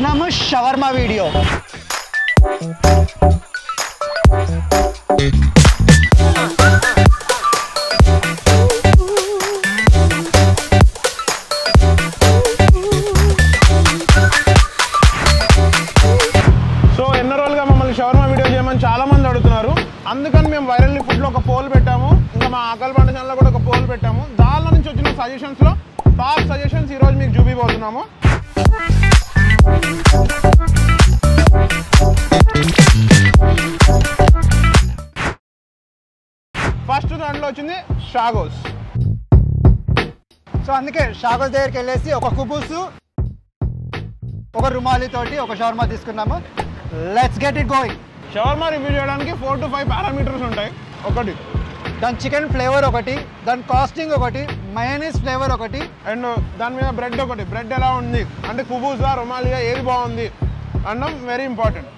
చేస్తున్నాము shawarma video. So ఎన్నో రోజులుగా మమ్మల్ని షవర్మా వీడియో చేయమని చాలా మంది అడుగుతున్నారు. అందుకని మేము వైరల్ ఫుడ్లో ఒక పోల్ పెట్టాము. ఇంకా మా ఆకలి పంట ఛానల్లో కూడా ఒక పోల్ పెట్టాము. దానిలో నుంచి వచ్చిన సజెషన్స్లో టాప్ సజెషన్స్ ఈరోజు మీకు చూపిపోతున్నాము. ఫస్ట్ దాంట్లో వచ్చింది షాగోస్. సో అందుకే షాగోస్ దగ్గరికి వెళ్ళేసి ఒక కుబూసు ఒక రుమాలి తోటి ఒక షవర్మా తీసుకున్నాము. Let's get it going shawarma review చేయడానికి ఫోర్ టు ఫైవ్ పారామీటర్స్ ఉంటాయి. ఒకటి. దాని చికెన్ ఫ్లేవర్ ఒకటి దాని కాస్టింగ్ ఒకటి మయోనీస్ ఫ్లేవర్ ఒకటి అండ్ దాని మీద బ్రెడ్ ఒకటి. బ్రెడ్ ఎలా ఉంది? అంటే కుబూసా రుమాలియా ఏది బాగుంది? అనడం వెరీ ఇంపార్టెంట్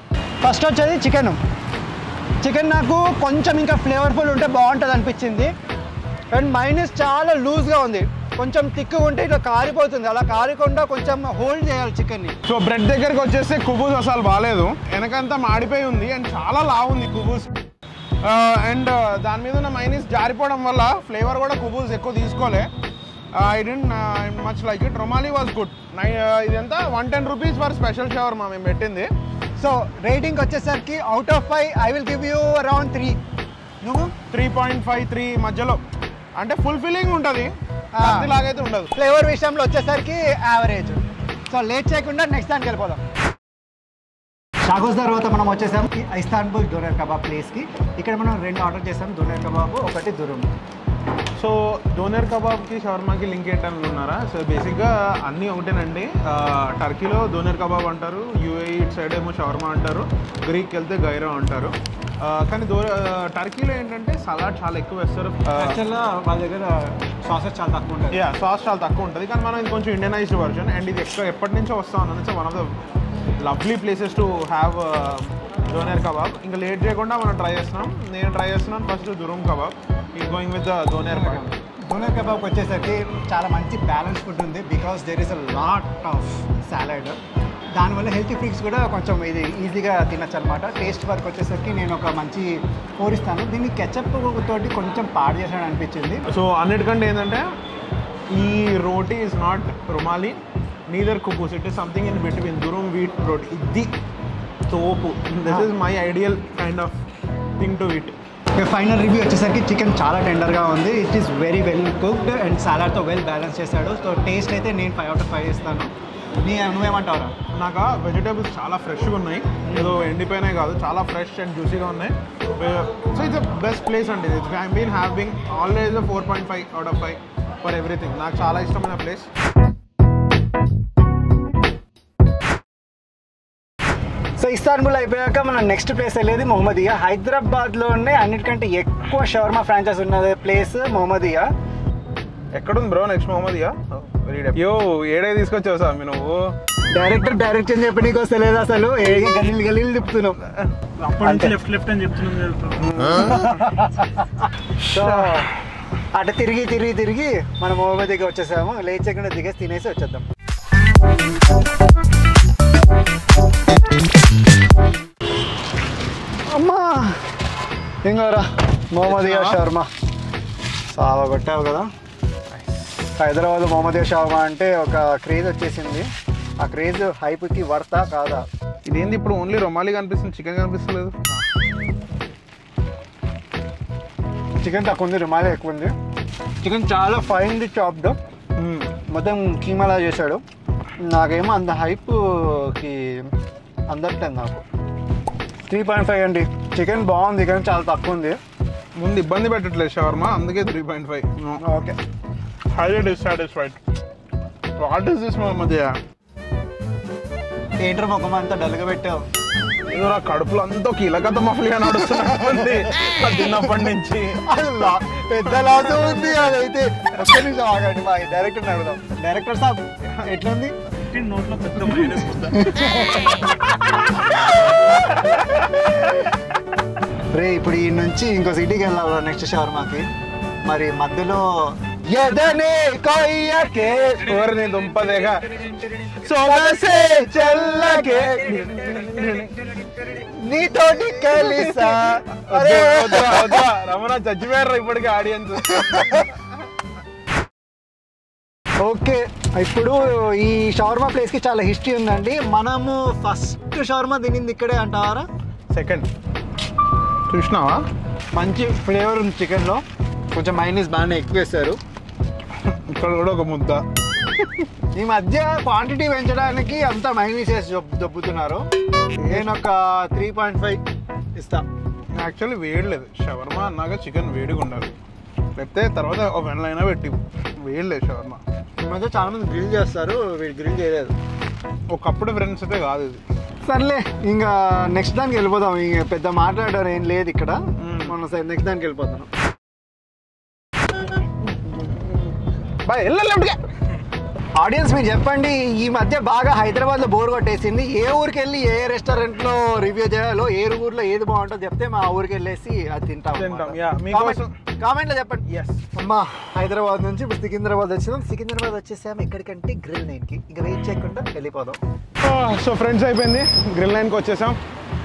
ఫస్ట్ వచ్చేది చికెన్ చికెన్ నాకు కొంచెం ఇంకా ఫ్లేవర్ఫుల్ ఉంటే బాగుంటుంది అనిపించింది. అండ్ మైనస్ చాలా లూజ్గా ఉంది. కొంచెం తిక్కుగా ఉంటే ఇట్లా కారిపోతుంది. అలా కారకుండా కొంచెం హోల్డ్ చేయాలి చికెన్ని సో బ్రెడ్ దగ్గరికి వచ్చేస్తే కుబూస్ అసలు బాగాలేదు వెనకంతా మాడిపోయి ఉంది. అండ్ చాలా లావుంది కుబూస్ అండ్ దాని మీద ఉన్న మైనీస్ జారిపోవడం వల్ల ఫ్లేవర్ కూడా కుబూస్ ఎక్కువ తీసుకోలే. I didn't much like it rumali was good నై ఇదంతా one ten rupees for special shawarma మేము పెట్టింది. సో రేటింగ్ వచ్చేసరికి out of five I will give you around three నువ్వు? త్రీ పాయింట్ ఫైవ్ త్రీ మధ్యలో. అంటే ఫుల్ ఫిల్లింగ్ ఉంటుంది. లాగైతే ఉండదు. ఫ్లేవర్ విషయంలో వచ్చేసరికి యావరేజ్ సో లేట్ చేయకుండా నెక్స్ట్ దానికి వెళ్ళిపోదాం షాగోస్ తర్వాత మనం వచ్చేసాం ఈ ఐస్తాన్బుల్ దోనర్ కబాబ్ ప్లేస్కి. ఇక్కడ మనం రెండు ఆర్డర్ చేసాం దోనర్ కబాబ్ ఒకటి దురుమ్. సో డోనర్ కబాబ్కి షవర్మాకి లింక్ ఏంటని ఉన్నారా? సో బేసిక్గా అన్నీ ఒకటేనండి. టర్కీలో డోనర్ కబాబ్ అంటారు యూఏఈ ఇటు సైడ్ ఏమో షవర్మా అంటారు గ్రీక్ వెళ్తే గైరా అంటారు. కానీ దో టర్కీలో ఏంటంటే సలాడ్ చాలా ఎక్కువ వేస్తారు. యాక్చువల్గా వాళ్ళ దగ్గర సాసెస్ చాలా తక్కువ ఉంటుంది. యా సాస్ చాలా తక్కువ ఉంటుంది. కానీ మనం ఇది కొంచెం ఇండియనైజ్డ్ వర్షన్ అండ్ ఇది ఎక్కువ ఎప్పటి నుంచో వస్తా ఉన్నది so one of the lovely places to have doner kebab ఇంకా లేట్ చేయకుండా మనం ట్రై చేస్తున్నాం. నేను ట్రై చేస్తున్నాను. ఫస్ట్ దురుమ్ కబాబ్ ఈ going with the doner kebab doner కబాబ్కి వచ్చేసరికి చాలా మంచి బ్యాలెన్స్ ఫుడ్ ఉంది because there is a lot of salad దానివల్ల హెల్తీ ఫ్రీక్స్ కూడా కొంచెం ఇది ఈజీగా తినచ్చు అనమాట టేస్ట్ వరకు వచ్చేసరికి నేను ఒక మంచి కోరిస్తాను దీన్ని కెచప్ తోటి కొంచెం పాడు చేశాడు అనిపించింది సో అన్నిటికంటే ఏంటంటే ఈ roti is not rumali neither కుబూస్ it is something in between durum wheat roti ఇది తోపు this is my ideal kind of thing to it final review వచ్చేసరికి చికెన్ చాలా టెండర్గా ఉంది. It is very well cooked and సాలాడ్తో well balance చేశాడు. So taste అయితే నేను five out of five ఇస్తాను. నీ నువ్వేమంటావురా? నాకు వెజిటేబుల్స్ చాలా ఫ్రెష్గా ఉన్నాయి. ఏదో ఎండిపోయినాయి కాదు. చాలా ఫ్రెష్ అండ్ జ్యూసీగా ఉన్నాయి. సో ఇట్స్ బెస్ట్ ప్లేస్ అండి I been having always four point five out of five for everything నాకు చాలా ఇష్టమైన ప్లేస్ ఇస్తాన్బుల్ అయిపోయాక మనం నెక్స్ట్ ప్లేస్ వెళ్ళేది మొహమ్మదియా. హైదరాబాద్లోనే అన్నిటికంటే ఎక్కువ షవర్మా ఫ్రాంచైజ్ ఉన్న ప్లేస్ మొహమ్మదియా. ఎక్కడుంది బ్రో నెక్స్ట్ మొహమ్మదియా? యో ఏడే తీసుకొచ్చావు సార్ మీ నువ్వు డైరెక్టర్ డైరెక్షన్ చెప్పనీకి వస్తలేదు అసలు. ఏ గలీలు గలీలు తిప్పుతున్నాం అప్పటి నుంచి లెఫ్ట్ లెఫ్ట్ అని అటు తిరిగి తిరిగి తిరిగి మనం మొహమ్మదిగా వచ్చేసాము. లేచకుండా దిగేసి తినేసి వచ్చేద్దాం. అమ్మా! ఇంకోరా మొహమ్మదియా షవర్మా సావ కొట్టావు కదా? హైదరాబాద్ మొహమ్మదియా షవర్మా అంటే ఒక క్రేజ్ వచ్చేసింది. ఆ క్రేజ్ హైప్కి వర్తా కాదా? ఇదేంది ఇప్పుడు ఓన్లీ రొమాలి కనిపిస్తుంది చికెన్ కనిపిస్తలేదు? చికెన్ తక్కువ ఉంది రుమాలి ఎక్కువ ఉంది. చికెన్ చాలా ఫైన్ చాప్డ్ మొత్తం కీమాలా చేశాడు. నాకేమో అంత హైప్కి అందట్లేదు నాకు. త్రీ పాయింట్ ఫైవ్ అండి. చికెన్ బాగుంది కానీ చాలా తక్కువ ఉంది. ముందు ఇబ్బంది పెట్టట్లేదు షవర్మా అందుకే three point five okay. Highly dissatisfied what is this మధ్య ఏంటర్ ముఖం అంతా డల్గా పెట్టావు? ఏదో నా కడుపులో అంతా కీలకత మఫ్లిగా నడుస్తున్నట్టుంది అది తిన్నప్పటి నుంచి. అది లా- పెద్ద లాస్ ఉంది. అదైతే ఒక్క నిమిషం ఆగండి మా డైరెక్టర్ అడుగుదాం. డైరెక్టర్ సాబ్ నోట్లో పెద్ద మైనస్ రే ఇప్పుడు ఈ నుంచి ఇంకో సిటీకి వెళ్ళాలి నెక్స్ట్ షవర్మాకి. మరి మధ్యలో ఎదనే కొయ్యకే దుంపదేగ చల్లకే. నీతోటి కలిసా. రమణ చచ్చిపోయారు ఇప్పటికి ఆడియన్స్. ఓకే. ఇప్పుడు ఈ షవర్మా ప్లేస్కి చాలా హిస్టరీ ఉందండి. మనము ఫస్ట్ షవర్మా తినింది ఇక్కడే అంటారా? సెకండ్. చూసినావా? మంచి ఫ్లేవర్ ఉంది చికెన్లో కొంచెం మైనీస్ బాగానే ఎక్కువ వేస్తారు. ఇక్కడ కూడా ఒక ముద్ద. ఈ మధ్య క్వాంటిటీ పెంచడానికి అంతా మైనీస్ వేసి దొబ్- దొబ్బుతున్నారు. నేను ఒక త్రీ పాయింట్ ఫైవ్ ఇస్తా. యాక్చువల్లీ వేయలేదు షవర్మా అన్నాక చికెన్ వేడిగా ఉండాలి. లేకపోతే తర్వాత ఒక వెనలైనా పెట్టి వేయలేదు షవర్మా ఈ మధ్య చాలా మంది గ్రిల్ చేస్తారు వీడు గ్రిల్ చేయలేదు. ఒకప్పుడు ఫ్రెండ్స్ అయితే కాదు ఇది. సర్లే ఇంకా నెక్స్ట్ దానికి వెళ్ళిపోదాం. ఇంక పెద్ద మాట్లాడడం ఏం లేదు ఇక్కడ. మనం నెక్స్ట్ దానికి వెళ్ళిపోతున్నాం. బాయ్ వెళ్ళలేమిగా ఆడియన్స్ మీరు చెప్పండి ఈ మధ్య బాగా హైదరాబాద్లో బోర్ కొట్టేసింది. ఏ ఊరికి వెళ్ళి ఏ రెస్టారెంట్లో రివ్యూ చేయాలో ఏ ఊర్లో ఏది బాగుంటుందో చెప్తే మా ఊరికి వెళ్ళేసి అది తింటాం తింటాం, yeah. మీకోసం- కామెంట్లో చెప్పండి. ఎస్ అమ్మా హైదరాబాద్ నుంచి ఇప్పుడు సికింద్రాబాద్ వచ్చినాం. సికింద్రాబాద్ వచ్చేసాము ఎక్కడికంటే గ్రిల్ నైన్కి ఇక వెయిట్ చేయకుండా వెళ్ళిపోదాం. సో ఫ్రెండ్స్ అయిపోయింది. గ్రిల్ లైన్కి వచ్చేసాం.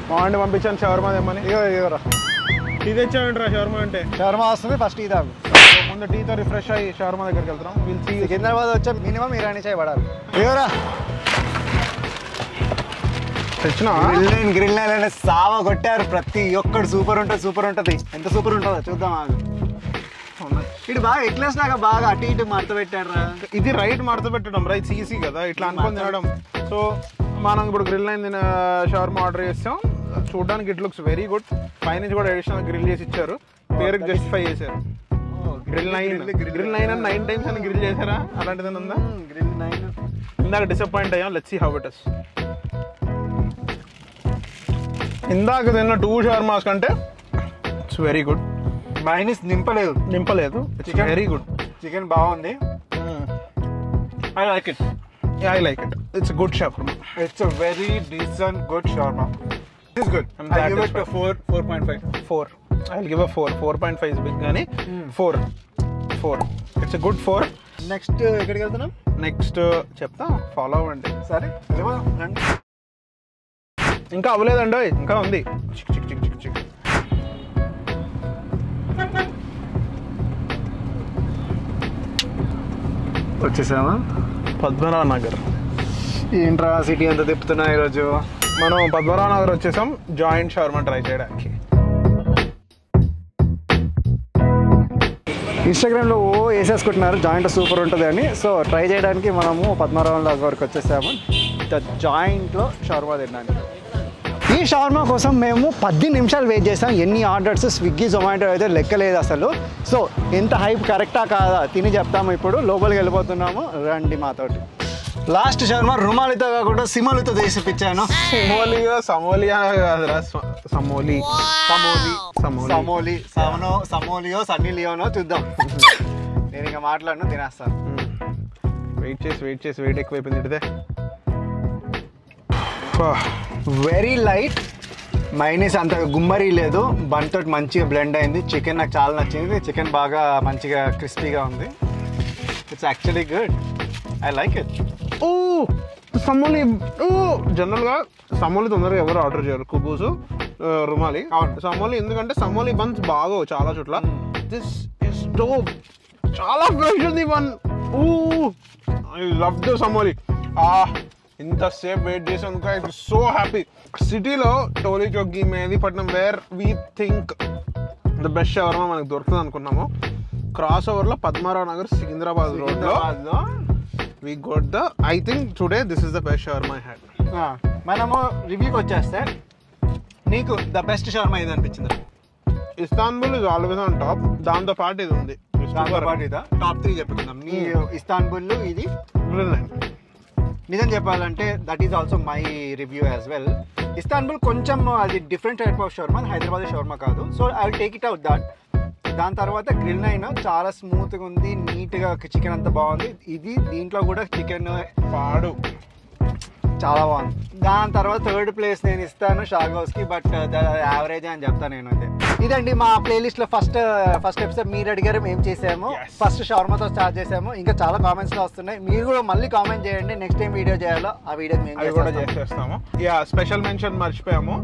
బాగుండి పంపించాను షవర్మా తెమ్మని. ఇగో ఇగోరా ఇది తెచ్చామంటారా షవర్మా అంటే? శర్మ వస్తుంది ఫస్ట్ ఈ తాగు. ముందు టీతో రిఫ్రెష్ అయ్యి షవర్మా దగ్గరికి వెళ్తున్నాం. విల్ సీ సికింద్రాబాద్ వచ్చా మినిమం ఇరానీ చాయ్ పడాలి. తెచ్చినా? గ్రిల్ సావ కొట్టారు ప్రతి ఒక్కడు. సూపర్ ఉంటుంది సూపర్ ఉంటుంది. ఎంత సూపర్ ఉంటుందో చూద్దాం ఆగు. ఇటు బాగా ఎట్లేసినాక బాగా అటు ఇటు మడత పెట్టాడు రా ఇది రైట్ మడత పెట్టడం రైట్ ఈజీ కదా? ఇట్లా అనుకొని తినడం. సో మనం ఇప్పుడు గ్రిల్ తిన షవర్మా ఆర్డర్ చేస్తాం చూడడానికి ఇట్ లుక్స్ వెరీ గుడ్ పైనుంచి కూడా అడిషనల్ గ్రిల్ చేసి ఇచ్చారు. పేరుకి జస్టిఫై చేశారు. గ్రిల్ నైన్ గ్రిల్ నైన్ అని నైన్ టైమ్స్ అని గ్రిల్ చేశారా? అలాంటిది ఉందా? గ్రిల్ నైన్ ఇందాక డిసప్పాయింట్ అయ్యాం. Let's see how it is ఇందాక తిన్న టూ షవర్మాస్ కంటే ఇట్స్ వెరీ గుడ్ మైనస్ నింపలేదు. నింపలేదు. It's Chicken? Very good chicken బాగుంది. I like it I like it it's good shawarma it's a very decent good shawarma it's good I'm I give it satisfied. Four four point five four I give a four four point five big కానీ four four it's good four next ఎక్కడికి వెళ్తున్నాం? Next చెప్తా. Follow అవ్వండి సరే. రండి. ఇంకా అవ్వలేదండి. ఇంకా ఉంది. చిక్ చిక్ చిక్ చిక్ చిక్. వచ్చేసామా పద్మనాభ నగర్. ఏంట్రా సిటీ అంతా తిప్పుతున్నా ఈరోజు? మనం పద్మనాభ నగర్ వచ్చేసాం. జాయింట్ షవర్మా ట్రై చేయడానికి. ఇన్స్టాగ్రామ్లో ఓ వేసేసుకుంటున్నారు జాయింట్ సూపర్ ఉంటుంది అని. సో ట్రై చేయడానికి మనము పద్మారామ నగర్ వరకు వచ్చేసాము. ద జాయింట్లో షవర్మా తినడానికి. ఈ షవర్మా కోసం మేము పది నిమిషాలు వెయిట్ చేసాం. ఎన్ని ఆర్డర్స్? స్విగ్గీ జొమాటో అయితే లెక్కలేదు అసలు. సో ఎంత హైప్ కరెక్టా కాదా? తిని చెప్తాము ఇప్పుడు. లోపలికి వెళ్ళిపోతున్నాము. రండి మాతోటి. లాస్ట్ షవర్మా రుమాలితో కాకుండా సిమలుతో చేసిపించాను సమోలియో సమోలియా కాదురా సమోలి. సమోలి సమోలి. సమోలి సమనో సమోలియో సన్నీ లియోనో చూద్దాం. నేను ఇంకా మాట్లాడను తినేస్తాను వెయిట్ చేసి వెయిట్ చేసి వెయిట్ ఎక్కువైపోయింది ఇడితే. వెరీ లైట్ మైనీస్ అంత గుమ్మరి లేదు. బన్తో మంచిగా బ్లెండ్ అయింది. చికెన్ నాకు చాలా నచ్చింది. చికెన్ బాగా మంచిగా క్రిస్పీగా ఉంది. It's actually good I like it ఓ సమోలి ఓ జనరల్గా సమోలి తొందరగా ఎవరు ఆర్డర్ చేయరు. కుబూసు రుమాలి. సమోలి ఎందుకంటే సమోలి బన్స్ బాగోవు చాలా చోట్ల. దిస్ ఇస్ డోప్ చాలా ఫ్రెష్ ఉంది one oh I love the సమోలి ఆ ఇంతసేపు వెయిట్ చేసాను ఐ సో హ్యాపీ సిటీలో Toli Chowki Mehdipatnam where we think the best shawarma మనకు దొరుకుతుంది అనుకున్నాము. క్రాస్ ఓవర్లో పద్మారావు నగర్ సికింద్రాబాద్ రోడ్లో. We got the I think today this is the best shawarma I had మనము రివ్యూకి వచ్చేస్తే నీకు ద బెస్ట్ షవర్మా ఇది అనిపించింది? Istanbul is always on top దాంతో పాటు ఇది ఉంది. దాంతో పాటు ఇదా? టాప్ త్రీ చెప్పుకుందాం. నీ ఇస్తాన్బుల్ ఇది నిజం చెప్పాలంటే that is also my review as well Istanbul కొంచెం అది different type of shawarma Hyderabad shawarma కాదు. So I will take it out that దాని తర్వాత గ్రిల్ నైన్ చాలా స్మూత్గా ఉంది నీట్గా చికెన్ అంతా బాగుంది. ఇది దీంట్లో కూడా చికెన్ పాడు. చాలా బాగుంది. దాని తర్వాత థర్డ్ ప్లేస్ నేను ఇస్తాను షాగోస్కి బట్ యావరేజ్ అని చెప్తాను నేను అయితే ఇదండి మా ప్లేలిస్ట్లో ఫస్ట్ ఫస్ట్ ఎపిసోడ్ మీరు అడిగారు మేము చేసాము. ఫస్ట్ షవర్మాతో స్టార్ట్ చేసాము. ఇంకా చాలా కామెంట్స్లో వస్తున్నాయి. మీరు కూడా మళ్ళీ కామెంట్ చేయండి. నెక్స్ట్ టైం వీడియో చేయాలో ఆ వీడియో మేము కూడా చేసేస్తాం. చేసేస్తాము. యా స్పెషల్ మెన్షన్ మర్చిపోయాము.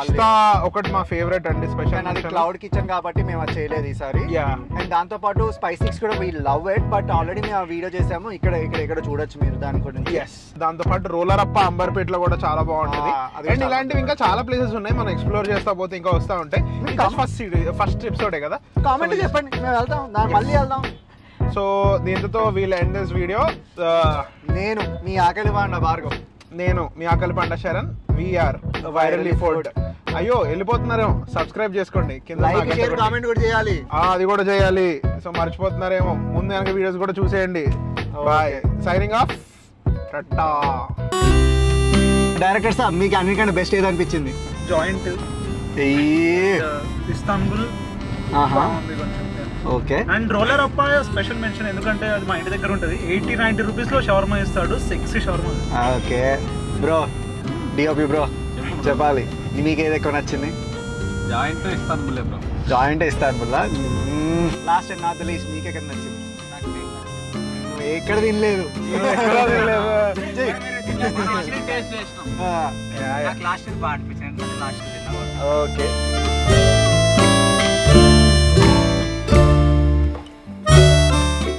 ఇష్టా ఒకటి మా ఫేవరెట్ అండి స్పెషల్ అది క్లౌడ్ కిచెన్ కాబట్టి మేము అది చేయలేదు ఈసారి. యా. అండ్ దాంతో పాటు స్పైసీస్ కూడా we love it but already మేము వీడియో చేసాము. ఇక్కడ ఇక్కడ ఇక్కడ చూడొచ్చు మీరు దాని గురించి. దాంతో పాటు రోలర్ అప్ప అంబర్పేట్లో కూడా చాలా బాగుంటుంది. అండ్ ఇలాంటివి ఇంకా చాలా ప్లేసెస్ ఉన్నాయి. మనం ఎక్స్ప్లోర్ చేస్తా పోతే ఇంకా వస్తా ఉంటాయి. ఫస్ట్ ఫస్ట్ ఎపిసోడే కదా? కామెంట్ చెప్పండి మేము వెళ్తాం దాన్ని మళ్ళీ వెళ్దాం. సో దీంతో వీల్ ఎండ్ దిస్ వీడియో నేను మీ ఆకలి వాడిన భార్గవ్. నేను మీ ఆకలి పండ శరణ్. విఆర్ వైరల్లీ ఫుడ్ అయ్యో వెళ్ళిపోతున్నారేమో. సబ్స్క్రైబ్ చేసుకోండి. కింద కామెంట్ కూడా చేయాలి. ఆ, అది కూడా చేయాలి. సో మర్చిపోతున్నారేమో. ముందు వెనక వీడియోస్ కూడా చూసేయండి. Bye signing off director sir మీకు అన్నిటికంటే బెస్ట్ ఏది అనిపించింది. జాయింట్ ఇస్తాంబుల్ బాగుంది కొంచెం ఓకే. అండ్ రోలర్ అప్ప స్పెషల్ మెన్షన్ ఎందుకంటే అది మా ఇంటి దగ్గర ఉంటుంది. ఎయిటీ నైన్టీ రూపీస్లో షవర్మా ఇస్తాడు sexy shawarma. Okay. Bro DOP bro చెప్పాలి. మీకు ఏది ఎక్కువ నచ్చింది? జాయింట్ ఇస్తాను బ్రో. జాయింట్ ఇస్తాను బుల్లా లాస్ట్ అండ్ నాట్ లీస్ట్ మీకు ఎక్కడ నచ్చింది? ఎక్కడ తినలేదు? ఆ, నాకు లాస్ట్ బాగా అనిపించింది లాస్ట్ తిన్నా ఓకే